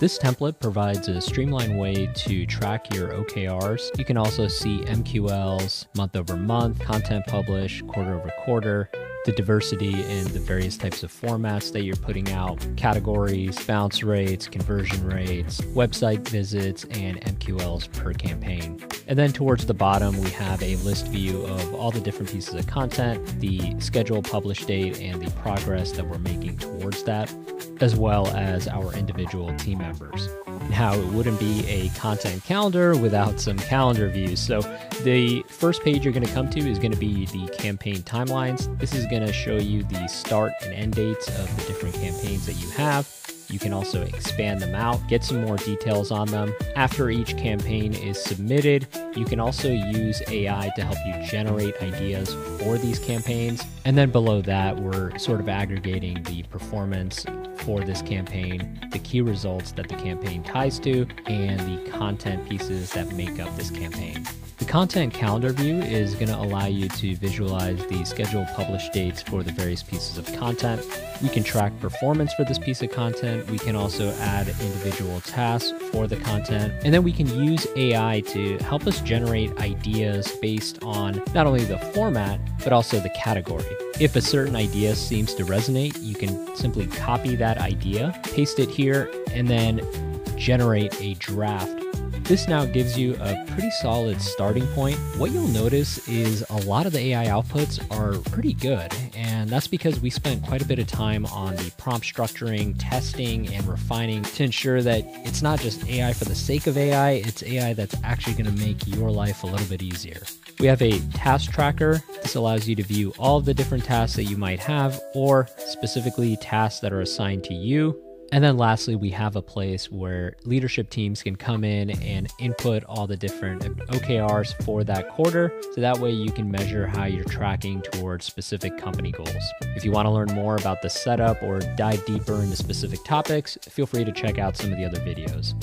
This template provides a streamlined way to track your OKRs. You can also see MQLs, month over month, content published, quarter over quarter, the diversity in the various types of formats that you're putting out, categories, bounce rates, conversion rates, website visits, and MQLs per campaign. And then towards the bottom, we have a list view of all the different pieces of content, the schedule publish date, and the progress that we're making towards that, as well as our individual team members. Now, it wouldn't be a content calendar without some calendar views. So, the first page you're going to come to is going to be the campaign timelines. This is going to show you the start and end dates of the different campaigns that you have. You can also expand them out, get some more details on them. After each campaign is submitted, you can also use AI to help you generate ideas for these campaigns. And then below that, we're sort of aggregating the performance for this campaign, the key results that the campaign ties to, and the content pieces that make up this campaign. The content calendar view is going to allow you to visualize the scheduled publish dates for the various pieces of content. We can track performance for this piece of content. We can also add individual tasks for the content. And then we can use AI to help us generate ideas based on not only the format, but also the category. If a certain idea seems to resonate, you can simply copy that idea, paste it here, and then generate a draft this now gives you a pretty solid starting point. What you'll notice is a lot of the AI outputs are pretty good, and that's because we spent quite a bit of time on the prompt structuring, testing, and refining to ensure that it's not just AI for the sake of AI, it's AI that's actually going to make your life a little bit easier. We have a task tracker. This allows you to view all of the different tasks that you might have, or specifically tasks that are assigned to you and then lastly, we have a place where leadership teams can come in and input all the different OKRs for that quarter. So that way you can measure how you're tracking towards specific company goals. If you want to learn more about the setup or dive deeper into specific topics, feel free to check out some of the other videos.